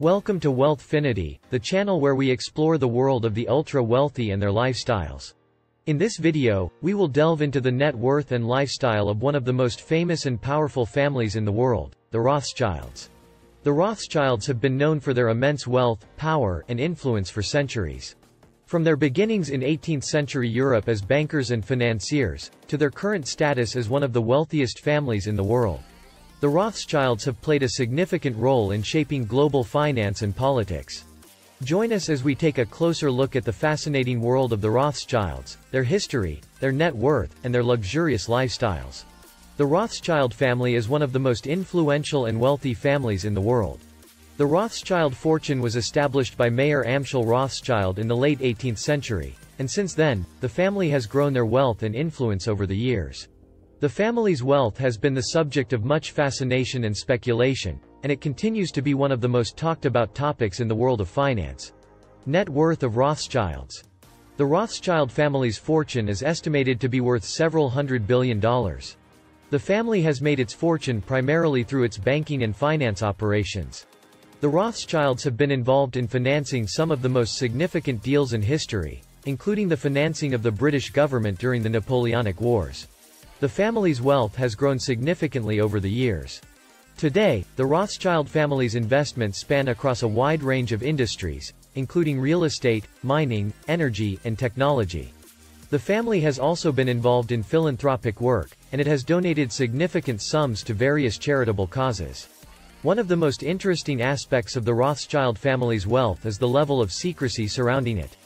Welcome to Wealthfinity, the channel where we explore the world of the ultra-wealthy and their lifestyles. In this video, we will delve into the net worth and lifestyle of one of the most famous and powerful families in the world, the Rothschilds. The Rothschilds have been known for their immense wealth, power, and influence for centuries. From their beginnings in 18th-century Europe as bankers and financiers, to their current status as one of the wealthiest families in the world. The Rothschilds have played a significant role in shaping global finance and politics. Join us as we take a closer look at the fascinating world of the Rothschilds, their history, their net worth, and their luxurious lifestyles. The Rothschild family is one of the most influential and wealthy families in the world. The Rothschild fortune was established by Mayer Amschel Rothschild in the late 18th century, and since then, the family has grown their wealth and influence over the years. The family's wealth has been the subject of much fascination and speculation, and it continues to be one of the most talked about topics in the world of finance. Net worth of Rothschilds. The Rothschild family's fortune is estimated to be worth several hundred billion dollars. The family has made its fortune primarily through its banking and finance operations. The Rothschilds have been involved in financing some of the most significant deals in history, including the financing of the British government during the Napoleonic Wars. The family's wealth has grown significantly over the years. Today, the Rothschild family's investments span across a wide range of industries, including real estate, mining, energy, and technology. The family has also been involved in philanthropic work, and it has donated significant sums to various charitable causes. One of the most interesting aspects of the Rothschild family's wealth is the level of secrecy surrounding it.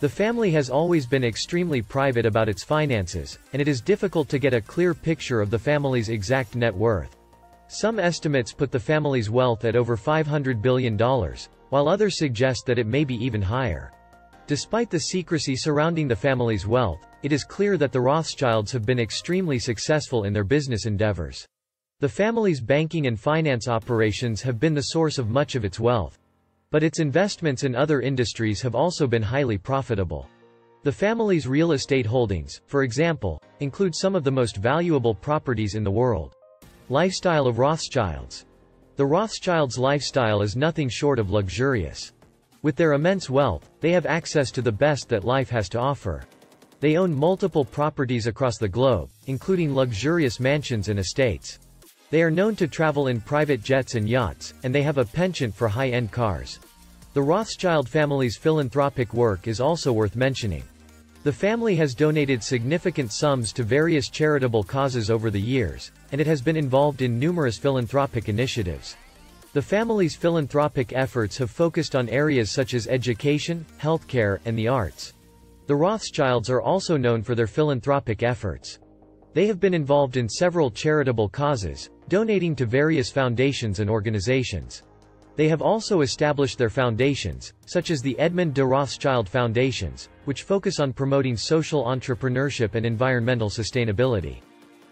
The family has always been extremely private about its finances, and it is difficult to get a clear picture of the family's exact net worth. Some estimates put the family's wealth at over $500 billion, while others suggest that it may be even higher. Despite the secrecy surrounding the family's wealth, it is clear that the Rothschilds have been extremely successful in their business endeavors. The family's banking and finance operations have been the source of much of its wealth. But its investments in other industries have also been highly profitable. The family's real estate holdings, for example, include some of the most valuable properties in the world. Lifestyle of Rothschilds. The Rothschilds' lifestyle is nothing short of luxurious. With their immense wealth, they have access to the best that life has to offer. They own multiple properties across the globe, including luxurious mansions and estates. They are known to travel in private jets and yachts, and they have a penchant for high-end cars. The Rothschild family's philanthropic work is also worth mentioning. The family has donated significant sums to various charitable causes over the years, and it has been involved in numerous philanthropic initiatives. The family's philanthropic efforts have focused on areas such as education, healthcare, and the arts. The Rothschilds are also known for their philanthropic efforts. They have been involved in several charitable causes, donating to various foundations and organizations. They have also established their foundations, such as the Edmund de Rothschild Foundations, which focus on promoting social entrepreneurship and environmental sustainability.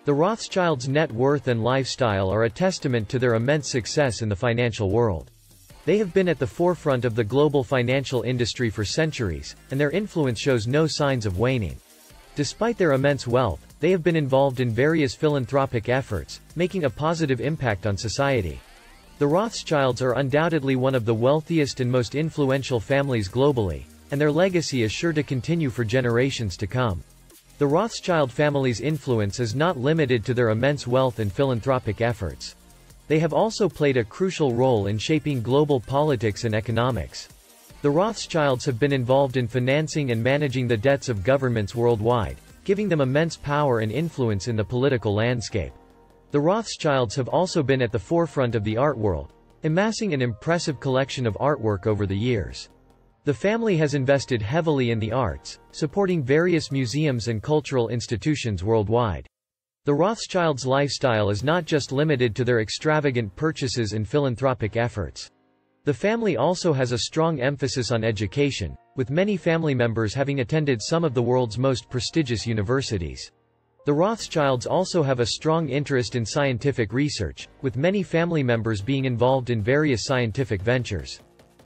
The Rothschilds' net worth and lifestyle are a testament to their immense success in the financial world. They have been at the forefront of the global financial industry for centuries, and their influence shows no signs of waning. Despite their immense wealth, they have been involved in various philanthropic efforts, making a positive impact on society. The Rothschilds are undoubtedly one of the wealthiest and most influential families globally, and their legacy is sure to continue for generations to come. The Rothschild family's influence is not limited to their immense wealth and philanthropic efforts. They have also played a crucial role in shaping global politics and economics. The Rothschilds have been involved in financing and managing the debts of governments worldwide, giving them immense power and influence in the political landscape. The Rothschilds have also been at the forefront of the art world, amassing an impressive collection of artwork over the years. The family has invested heavily in the arts, supporting various museums and cultural institutions worldwide. The Rothschilds' lifestyle is not just limited to their extravagant purchases and philanthropic efforts. The family also has a strong emphasis on education, with many family members having attended some of the world's most prestigious universities. The Rothschilds also have a strong interest in scientific research, with many family members being involved in various scientific ventures.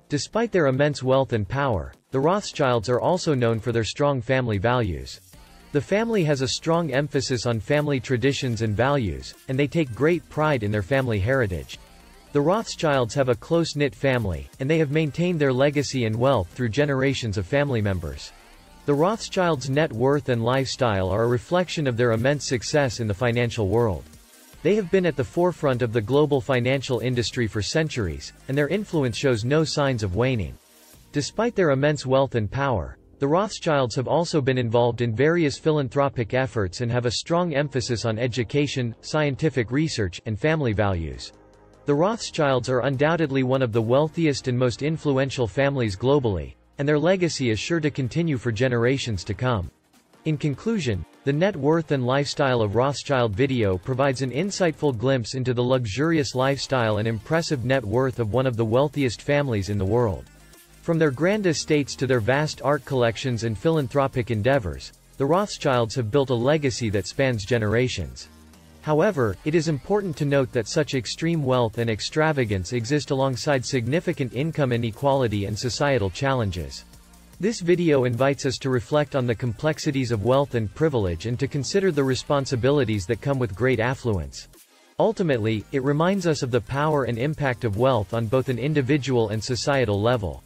Despite their immense wealth and power, the Rothschilds are also known for their strong family values. The family has a strong emphasis on family traditions and values, and they take great pride in their family heritage. The Rothschilds have a close-knit family, and they have maintained their legacy and wealth through generations of family members. The Rothschilds' net worth and lifestyle are a reflection of their immense success in the financial world. They have been at the forefront of the global financial industry for centuries, and their influence shows no signs of waning. Despite their immense wealth and power, the Rothschilds have also been involved in various philanthropic efforts and have a strong emphasis on education, scientific research, and family values. The Rothschilds are undoubtedly one of the wealthiest and most influential families globally, and their legacy is sure to continue for generations to come. In conclusion, the net worth and lifestyle of Rothschild video provides an insightful glimpse into the luxurious lifestyle and impressive net worth of one of the wealthiest families in the world. From their grand estates to their vast art collections and philanthropic endeavors, the Rothschilds have built a legacy that spans generations. However, it is important to note that such extreme wealth and extravagance exist alongside significant income inequality and societal challenges. This video invites us to reflect on the complexities of wealth and privilege and to consider the responsibilities that come with great affluence. Ultimately, it reminds us of the power and impact of wealth on both an individual and societal level.